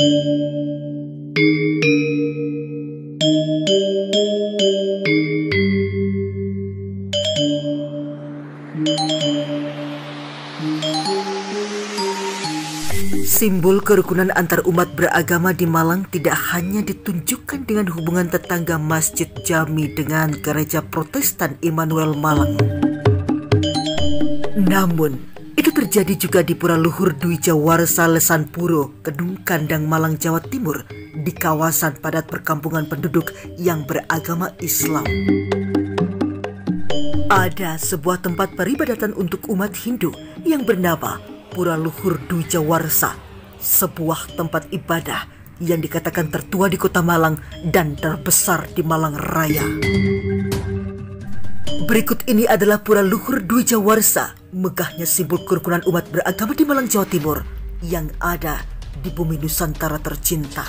Simbol kerukunan antar umat beragama di Malang tidak hanya ditunjukkan dengan hubungan tetangga Masjid Jami dengan Gereja Protestan Immanuel Malang. Namun, itu terjadi juga di Pura Luhur Dwi Jawarsa Lesan Puro, Kedung Kandang Malang, Jawa Timur, di kawasan padat perkampungan penduduk yang beragama Islam. Ada sebuah tempat peribadatan untuk umat Hindu yang bernama Pura Luhur Dwi Jawarsa, sebuah tempat ibadah yang dikatakan tertua di kota Malang dan terbesar di Malang Raya. Berikut ini adalah Pura Luhur Dwi Jawarsa, megahnya simbol kerukunan umat beragama di Malang, Jawa Timur, yang ada di bumi Nusantara tercinta.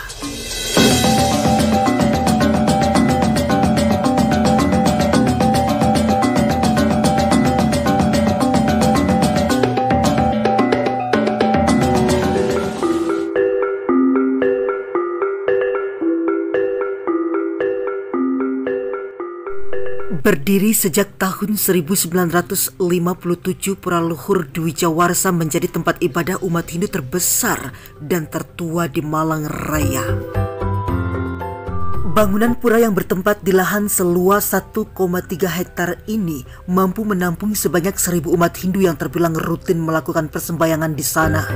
Berdiri sejak tahun 1957, Pura Luhur Dwi Jawarsa menjadi tempat ibadah umat Hindu terbesar dan tertua di Malang Raya. Bangunan pura yang bertempat di lahan seluas 1,3 hektar ini mampu menampung sebanyak seribu umat Hindu yang terbilang rutin melakukan persembayangan di sana.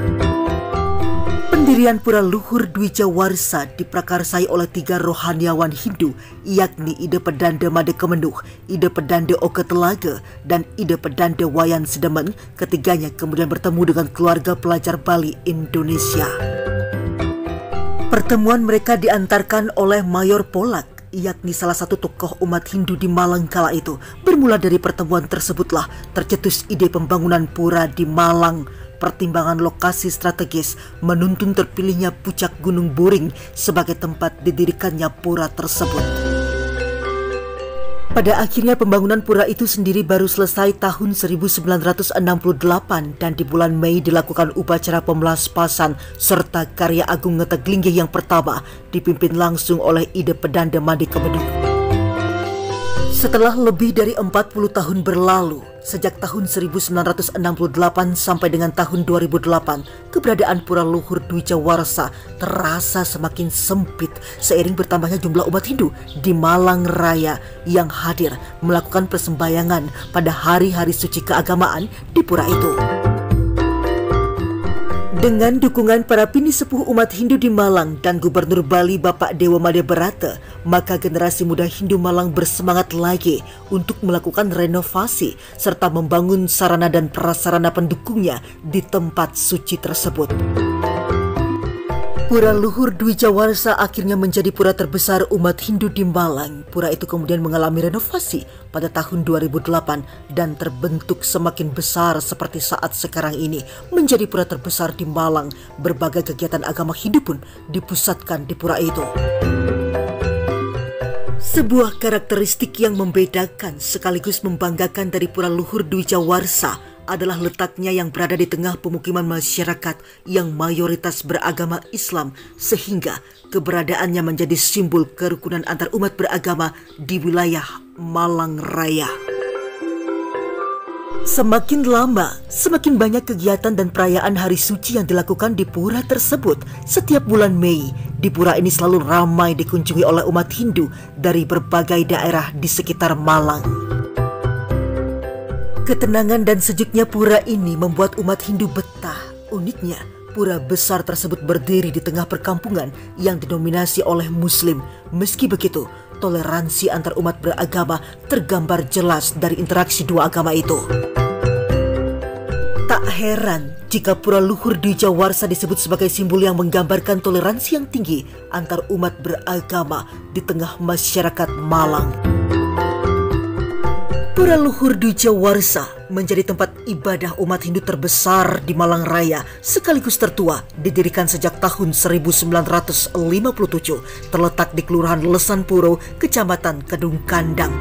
Pendirian Pura Luhur Dwi Jawarsa diprakarsai oleh tiga rohaniawan Hindu, yakni Ide Pedanda Made Kemenuh, Ide Pedanda Oke Telaga, dan Ide Pedanda Wayan Sedemen. Ketiganya kemudian bertemu dengan keluarga pelajar Bali Indonesia. Pertemuan mereka diantarkan oleh Mayor Polak, yakni salah satu tokoh umat Hindu di Malang kala itu. Bermula dari pertemuan tersebutlah tercetus ide pembangunan pura di Malang pertimbangan lokasi strategis menuntun terpilihnya puncak Gunung Buring sebagai tempat didirikannya pura tersebut. Pada akhirnya pembangunan pura itu sendiri baru selesai tahun 1968 dan di bulan Mei dilakukan upacara pemelaspasan serta karya Agung Ngeteglinggi yang pertama dipimpin langsung oleh Ide Pedanda Madi Kemeduk. Setelah lebih dari 40 tahun berlalu, sejak tahun 1968 sampai dengan tahun 2008, keberadaan Pura Luhur Dwi Jawarsa terasa semakin sempit seiring bertambahnya jumlah umat Hindu di Malang Raya yang hadir melakukan persembayangan pada hari-hari suci keagamaan di pura itu. Dengan dukungan para pini sepuh umat Hindu di Malang dan Gubernur Bali Bapak Dewa Made Berata, maka generasi muda Hindu Malang bersemangat lagi untuk melakukan renovasi serta membangun sarana dan prasarana pendukungnya di tempat suci tersebut. Pura Luhur Dwi Jawarsa akhirnya menjadi pura terbesar umat Hindu di Malang. Pura itu kemudian mengalami renovasi pada tahun 2008 dan terbentuk semakin besar seperti saat sekarang ini menjadi pura terbesar di Malang. Berbagai kegiatan agama Hindu pun dipusatkan di pura itu. Sebuah karakteristik yang membedakan sekaligus membanggakan dari Pura Luhur Dwi Jawarsa adalah letaknya yang berada di tengah pemukiman masyarakat yang mayoritas beragama Islam sehingga keberadaannya menjadi simbol kerukunan antar umat beragama di wilayah Malang Raya. Semakin lama, semakin banyak kegiatan dan perayaan hari suci yang dilakukan di pura tersebut. Setiap bulan Mei, di pura ini selalu ramai dikunjungi oleh umat Hindu dari berbagai daerah di sekitar Malang. Ketenangan dan sejuknya pura ini membuat umat Hindu betah. Uniknya, pura besar tersebut berdiri di tengah perkampungan yang didominasi oleh Muslim. Meski begitu, toleransi antar umat beragama tergambar jelas dari interaksi dua agama itu. Tak heran jika Pura Luhur di Jawarsa disebut sebagai simbol yang menggambarkan toleransi yang tinggi antar umat beragama di tengah masyarakat Malang. Pura Luhur Duja Warsa menjadi tempat ibadah umat Hindu terbesar di Malang Raya sekaligus tertua didirikan sejak tahun 1957 terletak di Kelurahan Lesan Puro, Kecamatan Kedung Kandang.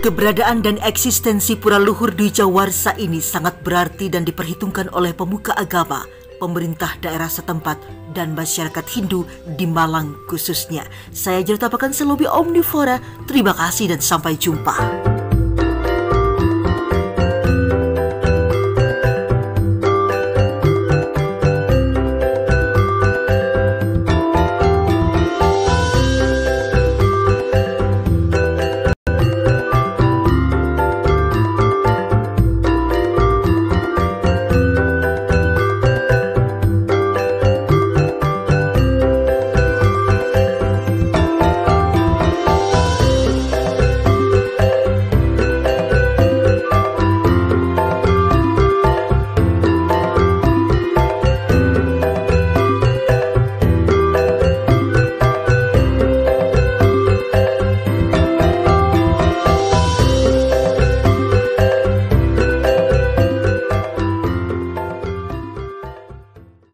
Keberadaan dan eksistensi Pura Luhur Duja Warsa ini sangat berarti dan diperhitungkan oleh pemuka agama pemerintah daerah setempat, dan masyarakat Hindu di Malang khususnya. Saya Jertapakan Selobi Omnivora, terima kasih dan sampai jumpa.